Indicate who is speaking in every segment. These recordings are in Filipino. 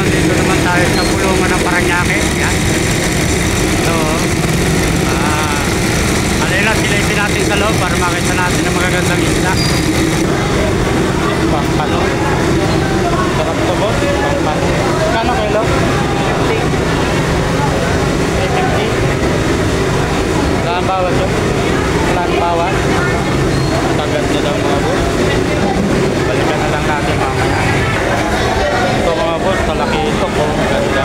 Speaker 1: nandito naman tayo sa pulungan ng Paranaque. Yan. So, ah, alila silipin natin sa loob para makita natin ang magagandang isla. Pampano. Sarap to boss. Pampano. Kano kilo? 350. Saan bawat yun? Saan bawat? Tagat na daw mga boss. Balikan na lang natin mamaya. Ito mga boss, kalaki ito po. Ganda.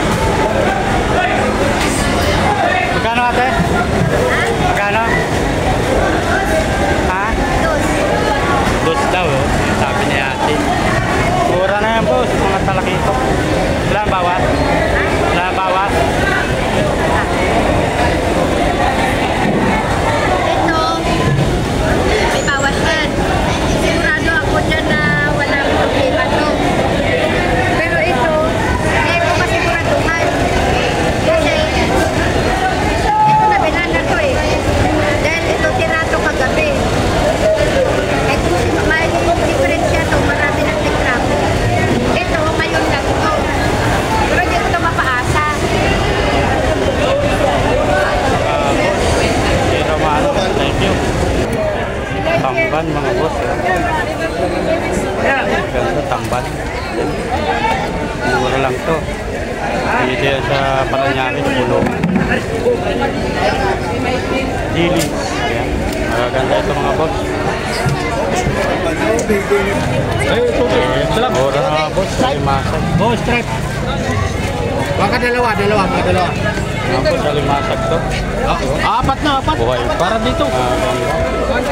Speaker 1: Magkano ate? Magkano? Ha? Dos daw, oh. sabi ni ate. Mura na yan boss, mga talakito. Wala ang bawas? Wala ang bawas?
Speaker 2: Ito, may bawas yan. Sigurado ako dyan na walang problema to. Pero ito, hindi ko masiguraduhan. Kasi, ito na binana to eh. Dahil ito tirato kagabi. Ito, may difference yan to. Marami ng tikram. Ito, ngayon lang to. Pero hindi ko ito mapaasa.
Speaker 1: Ah, boss. Hindi Romano, thank you. Tamban mga boss. eh. Ganda tamban. Mura lang to. Dito yan sa Paranaque, Pulong. Dili. Ayan. Magaganda ito mga boss. Ayan. Mura na mga boss. Limasag.
Speaker 3: Oh, stripe. Baka dalawa, dalawa, mga dalawa.
Speaker 1: Boss sa limasag to.
Speaker 3: Ah, apat na, apat.
Speaker 1: Buhay.
Speaker 3: Para dito.
Speaker 1: Ah,